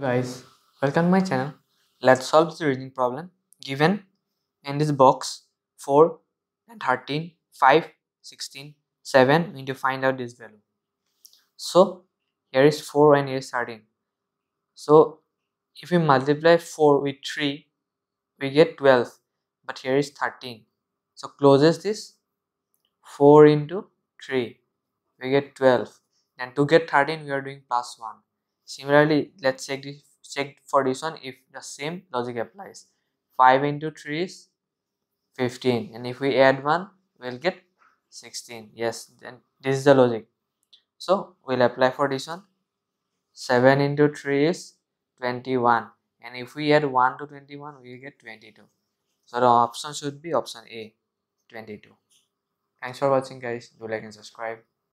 guys welcome to my channel. Let's solve the reasoning problem given in this box 4 and 13 5 16 7 we need to find out this value. So here is 4 and here is 13 so if we multiply 4 with 3 we get 12 but here is 13 so closes this. 4 into 3 we get 12 and to get 13 we are doing plus 1 similarly let's check this check for this one if the same logic applies. 5 into 3 is 15 and if we add 1 we'll get 16 yes then this is the logic. So we'll apply for this one. 7 into 3 is 21 and if we add 1 to 21 we get 22 so the option should be option a 22 thanks for watching guys. Do like and subscribe